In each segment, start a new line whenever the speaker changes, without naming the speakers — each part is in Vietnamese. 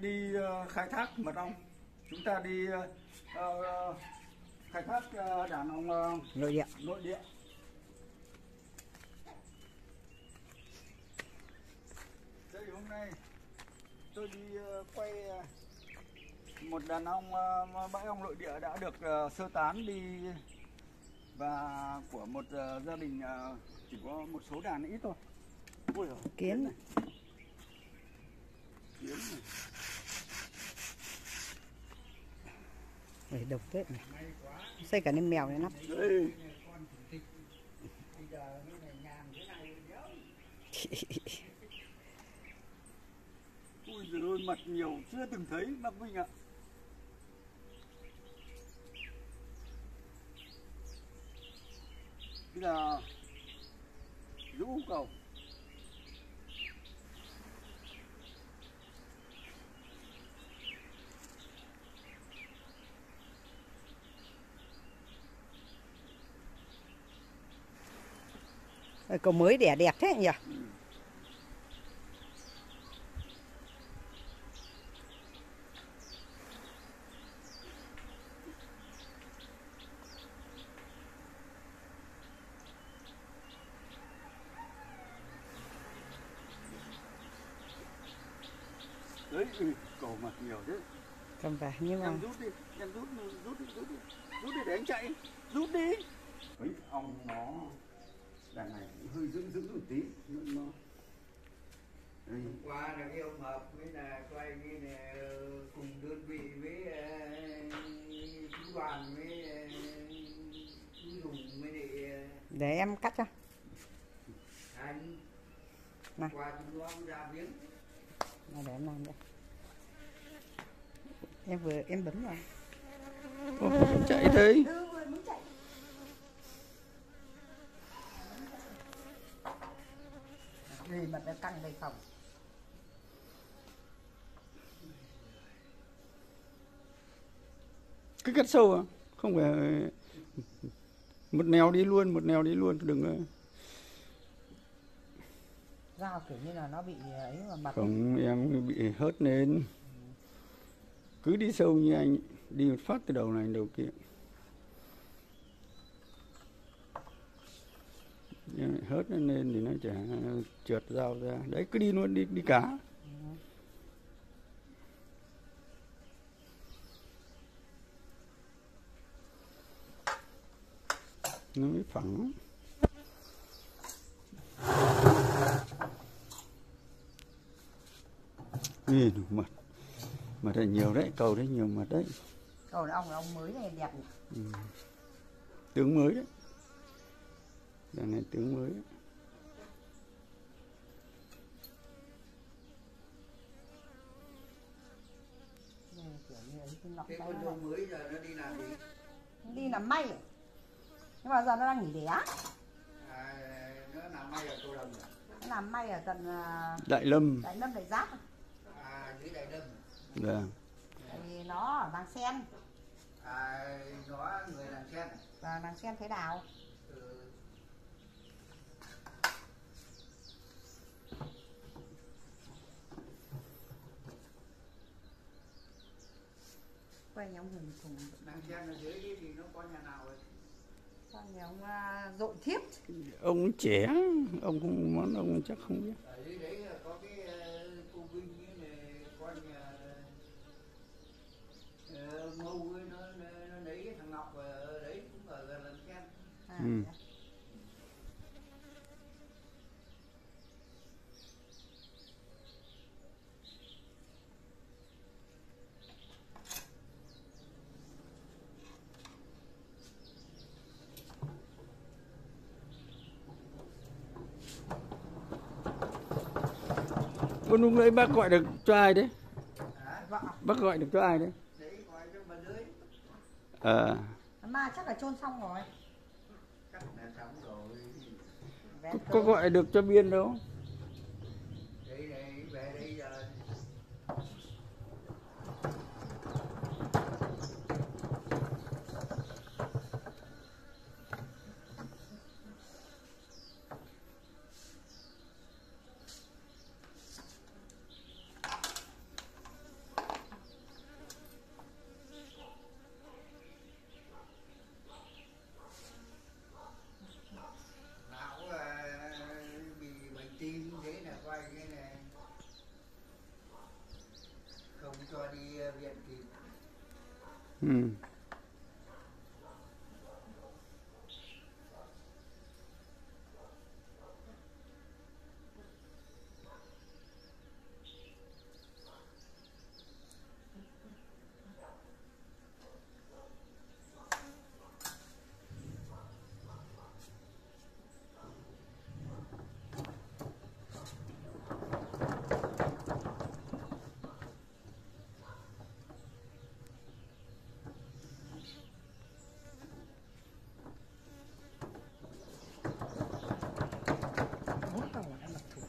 đi ờ, khai thác mật ong. Chúng ta đi ờ, khai thác ờ, đàn ong ờ,
nội địa.
nội địa. Đây hôm nay tôi đi ờ, quay một đàn ong ờ, bãi ong nội địa đã được ờ, sơ tán đi và của một ờ, gia đình ờ, chỉ có một số đàn ít thôi. Ôi giời,
kiến.
này kiếm này.
Để độc tết này xây cả nên mèo này nắp
Ui giời ơi, mặt nhiều chưa từng thấy bác Vinh ạ. Bây giờ lũ cầu.
Cậu mới đẻ đẹp thế nhỉ
Đấy, ừ, cầu mặt nhiều thế.
cầm về nhưng mà
Em rút đi, em rút, rút đi, rút đi. Rút đi để anh chạy. Rút đi. Ấy, ong nó đàn này cũng hơi dữ dữ một tí. Nó... Đây.
qua là cái ông hợp với là quay với là cùng đơn vị với ờ, chú đoàn với ờ, chú dùng với ờ,
để em cắt cho
anh
Này.
qua chúng nó ra viếng
Này, để em làm đây em vừa em bấm rồi
Ồ, chạy đấy.
vì mà nó căng đây không
Cứ cắt sâu à? Không phải một nèo đi luôn, một nèo đi luôn, đừng ờ,
dao kiểu như là nó bị ấy mà mặt
không em bị hớt lên. Cứ đi sâu như anh, đi một phát từ đầu này đầu kia. Nhưng lại hớt nó lên thì nó chả trượt dao ra. Đấy cứ đi luôn đi đi cá. Nó mới phẳng. Ê, mật mật là nhiều đấy cầu đấy nhiều mật đấy
cầu ông ông mới này đẹp nhỉ?
tướng mới đấy đàn này tướng mới.
Cái
con giờ nó đi làm gì?
Đi làm may. Nhưng mà giờ nó đang nghỉ đẻ
à, nó làm may ở tô đồng
nó làm may ở tận à,
đại lâm.
Đại lâm đại giáp.
À dưới đại lâm.
Là
tại vì nó ở làng sen.
À nó người làm sen à?
và làng sen thế đào.
Ừ.
quay nhà ông Hùng cùng
làm sen ở dưới đấy thì nó có nhà nào rồi
nhà ông à, dội thiếp.
Ông trẻ ông không món ông chắc không biết.
Ở dưới đấy là có cái cô Vinh với này con nhà mâu ấy, nó, nó, nó lấy cái thằng Ngọc ở đấy cũng ở gần làm sen
à,
Ừ. Ủa, lúc nãy bác gọi được cho ai đấy? Bác gọi được cho ai đấy? À,
mà chắc là chôn xong rồi
có, có gọi được cho Biên đâu?
đây này về đây giờ
ừ.
bốn cầu đã lập thủ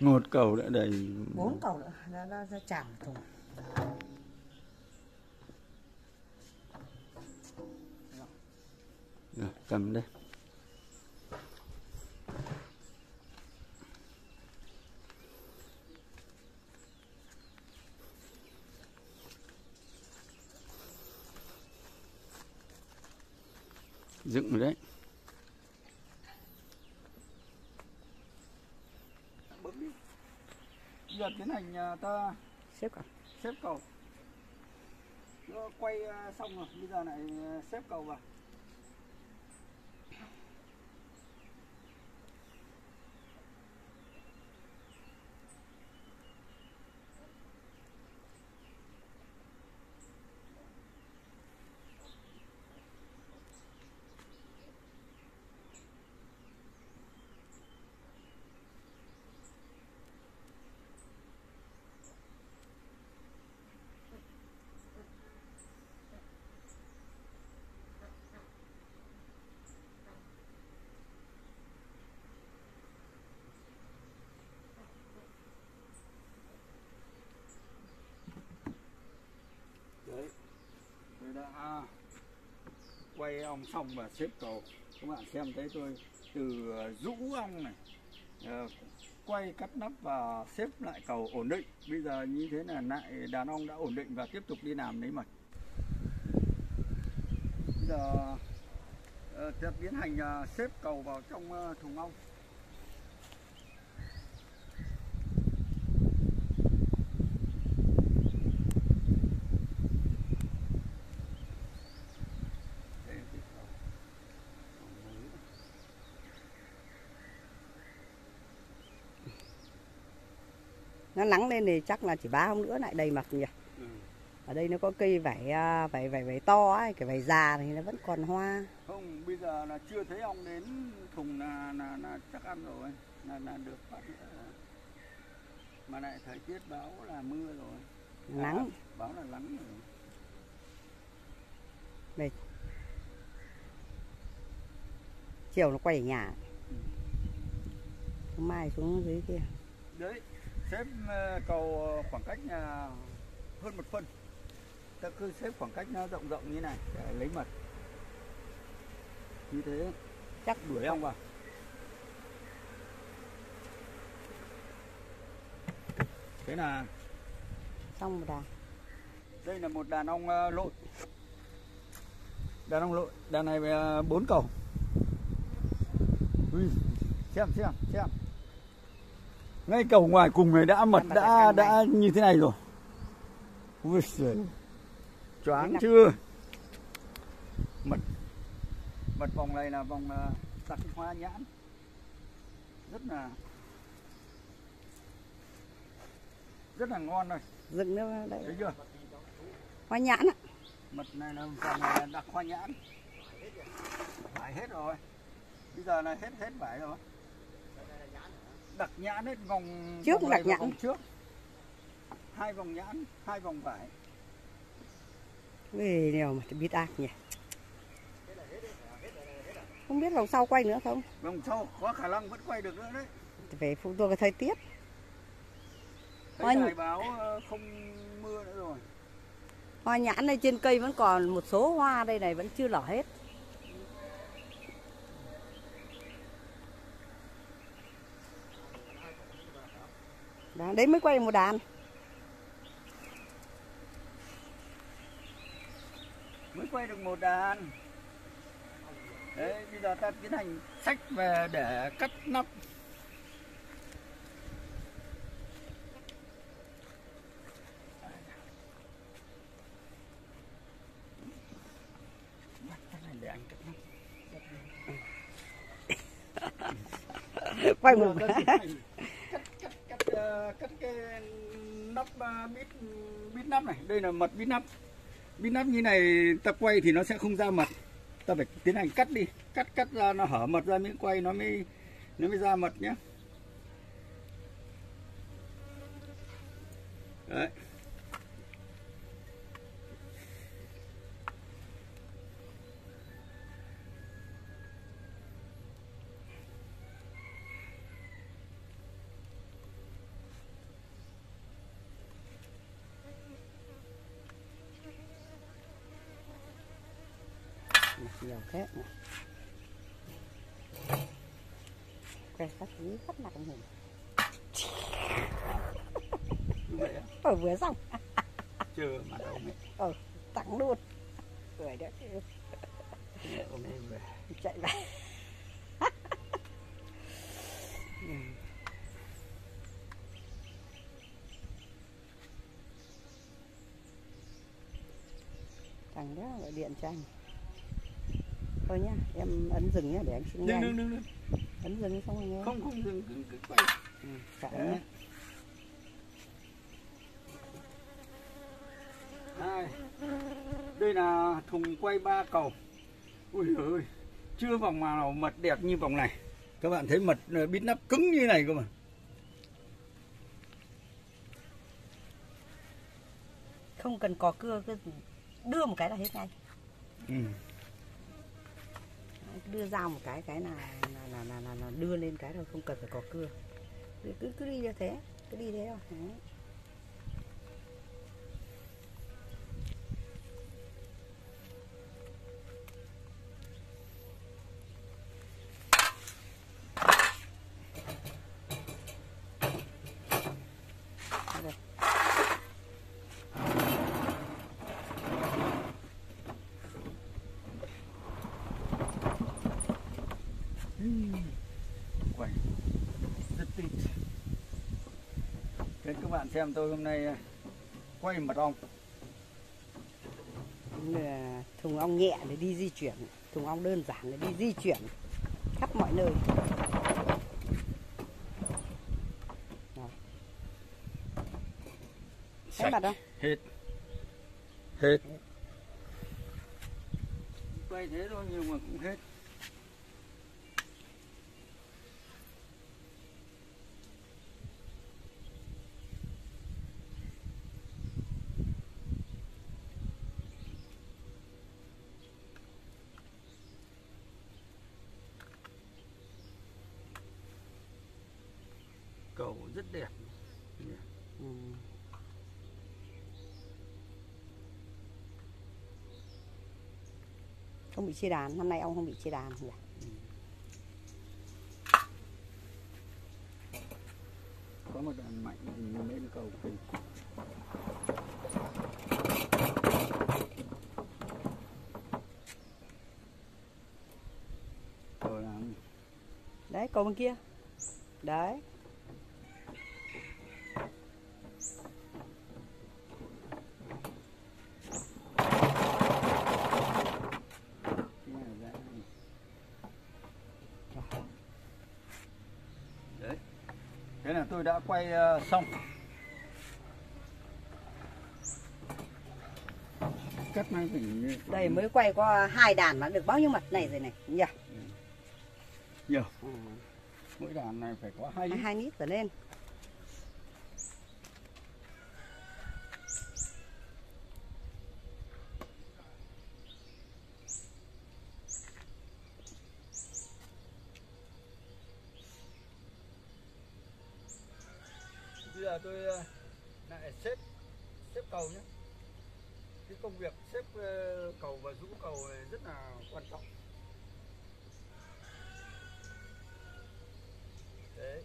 một cầu đã đầy
bốn cầu đã, đã, đã chạm thùng
Rồi, cầm đây dựng rồi đấy bấm đi Bây giờ tiến hành à, ta.
Xếp cả
xếp cầu. Nó quay à, xong rồi bây giờ lại à, xếp cầu vào đấy tôi đã quay ong xong và xếp cầu. Các bạn xem thấy tôi từ ờ, rũ ong này ờ, quay cắt nắp và xếp lại cầu ổn định. Bây giờ như thế là lại đàn ong đã ổn định và tiếp tục đi làm lấy mật. Bây giờ ờ, tiến hành xếp cầu vào trong thùng ong Đây là cái cầu. Cầu mới
nó nắng lên thì chắc là chỉ ba hôm nữa lại đầy mật nhỉ?
Ừ.
ở đây nó có cây vải à, vải vải vải to ấy cái vải già thì nó vẫn còn hoa.
Không bây giờ là chưa thấy ong đến thùng là là, là chắc ăn rồi là là được nữa rồi. Mà lại thời tiết báo là mưa rồi.
Nắng.
À, báo là nắng rồi.
Chiều nó quay ở nhà.
Ừ.
mai xuống dưới kia.
Đấy xếp ờ, cầu khoảng cách là hơn một phân. Ta cứ xếp khoảng cách nó rộng rộng như này để lấy mật. Như thế.
Chắc
đuổi ong vào. Thế là
xong rồi đà
đây là một đàn ong ờ, lộn đàn ong lộn đàn này ờ, bốn cầu. Ui, xem xem xem ngay cầu ngoài cùng này đã mật đã đã như thế này rồi. Ui giời. choáng
Đấy
chưa? mật mật vòng này là vòng ờ, đặc hoa nhãn. Rất là rất là ngon rồi
dựng nó đấy
thấy chưa?
Hoa nhãn á
mật này là vòng này đặc hoa nhãn. Vải hết rồi. Bây giờ là hết hết vải rồi đặc nhãn hết vòng
Trước
vòng và
nhãn.
vòng trước. Hai vòng nhãn hai vòng vải.
Ê, điều mà biết ác nhỉ. Không biết vòng sau quay nữa không?
Vòng sau có khả năng vẫn quay được nữa đấy.
Về phụ thuộc vào thời tiết.
Thấy
Hoa
báo ờ, không mưa nữa rồi.
Hoa nhãn này trên cây vẫn còn một số hoa đây này vẫn chưa nở hết Đó, đấy mới quay một đàn.
Mới quay được một đàn. Đấy bây giờ ta tiến hành sách về để cắt nắp.
Quay một
đàn. Bít bít nắp này. Đây là mật bít nắp. Bít nắp như này, ta quay thì nó sẽ không ra mật. Ta phải tiến hành cắt đi. Cắt cắt ra, nó hở mật ra mới quay nó mới nó mới ra mật nhé. Đấy.
Thế quay phát ý phát mặt
á
ở vừa xong.
Chưa mà đâu mẹ.
Ờ tặng luôn. Cười
về.
Chạy lại. Thằng đó gọi điện cho anh thôi nhá em ấn dừng nhá để anh xin nghe
đừng đừng đừng đừng.
ấn dừng xong rồi nghe
không không dừng cứ, cứ quay
ừ,
Đấy.
nhá
Đây. đây là thùng quay ba cầu ui giời ơi chưa vòng nào mật đẹp như vòng này các bạn thấy mật ờ, bít nắp cứng như này cơ mà
không cần cò cưa cứ đưa một cái là hết ngay
ừ.
Đưa dao một cái cái là là, là, là, là, là đưa lên cái rồi không cần phải có cưa cứ cứ, cứ đi như thế cứ đi thế thôi Đấy.
Thế các bạn xem tôi hôm nay ờ, quay mật ong
là thùng ong nhẹ để đi di chuyển. Thùng ong đơn giản để đi di chuyển. Khắp mọi nơi. Hết mặt không?
hết. Hết. Quay thế thôi nhưng mà cũng hết cầu rất đẹp
Ừ. Không bị chia đàn, năm nay ông không bị chia đàn nhỉ?
có một đàn mạnh thì lên cầu là
Đấy, cầu bên kia. Đấy.
cái này ra đấy thế là tôi đã quay ờ, xong cắt mang tỉnh
Đây mới quay có hai đàn mà được bao nhiêu mật này rồi này nhỉ?
nhiều
Ừ.
mỗi đàn này phải có hai
Hai,
lít
hai lít trở lên.
bây giờ tôi ờ, lại xếp xếp cầu nhé. Cái công việc xếp ờ, cầu và rũ cầu rất là quan trọng. Đấy,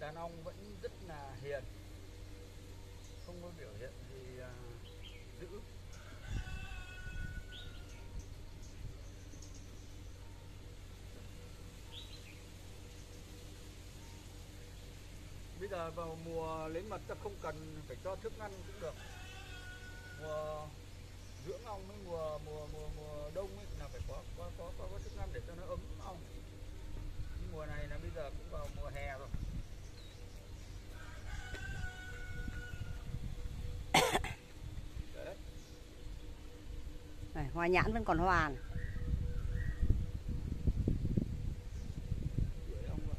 đàn ông vẫn rất là hiền. Không có biểu hiện gì ờ, dữ. Là vào mùa lấy mật ta không cần phải cho thức ăn cũng được. Mùa dưỡng ong với mùa mùa mùa mùa đông ấy là phải có có có có, có thức ăn để cho nó ấm ong. Mùa này là bây giờ cũng vào mùa hè rồi. Đấy,
Này, hoa nhãn vẫn còn hoa này.
đuổi ông vào.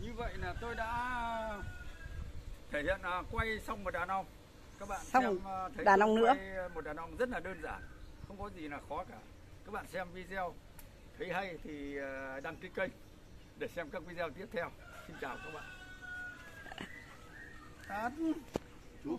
Như vậy là tôi đã thể hiện à, quay xong một đàn ong. Các bạn
Xong
xem à, thấy
đàn ong nữa.
một đàn ong rất là đơn giản, không có gì là khó cả. Các bạn xem video thấy hay thì đăng ký kênh để xem các video tiếp theo. Xin chào các bạn. À,
chú